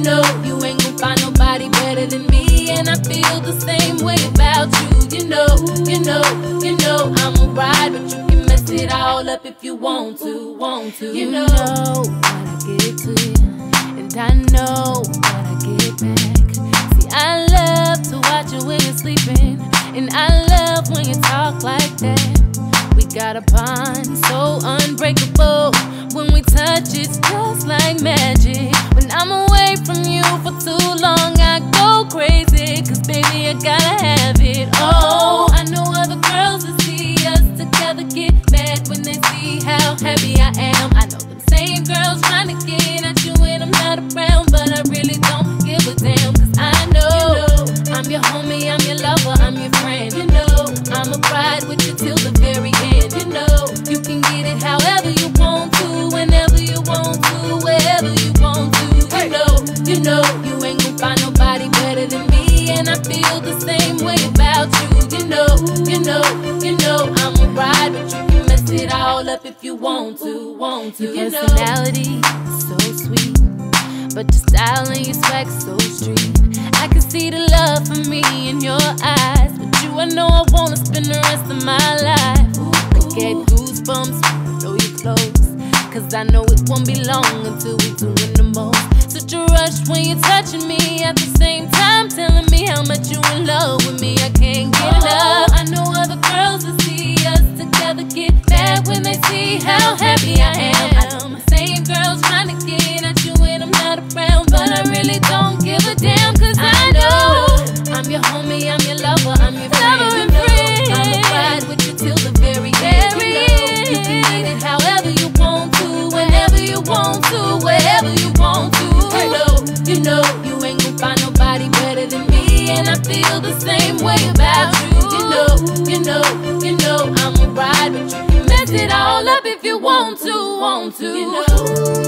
you know, you ain't gonna find nobody better than me. And I feel the same way about you. You know, you know, you know, I'm a ride, but you can mess it all up if you want to, want to. You know what I get to you, and I know what I get back. See, I love to watch you when you're sleeping, and I love when you talk like that. We got a bond so unbreakable. When we touch, it's just like magic. When I'm away from you for too long, I go crazy. Cause baby, I gotta have it. Oh, I know other girls that see us together get mad when they see how happy I am. I know them same girls trying to get at you when I'm not around, but I really don't give a damn. Cause I know, I'm your homie, I'm your lover, I'm your friend. You know, I'ma ride with you till the very end. You know, you know, you ain't gonna find nobody better than me, and I feel the same way about you. You know, you know, you know, I'ma ride, but you can mess it all up if you want to, want to. Your personality so sweet. But your style and your swag so street. I can see the love for me in your eyes. But you, I know I wanna spend the rest of my life. I get goosebumps you know your clothes. Cause I know it won't be long until we doing the most. Such a rush when you're touching me at the same time, telling me how much you in love with me. I can't get oh, enough. I know other girls that see us together get mad when they see how happy I am. I same girls trying to get at you when I'm not around, but I really don't give a damn. Cause I know I'm your homie, I'm your lover, I'm your friend. You know, I'ma ride with you till the very end. You know, you feel the same way about you. You know, you know, you know, I'm a ride, but you can mess it all up if you want to, want to. You know.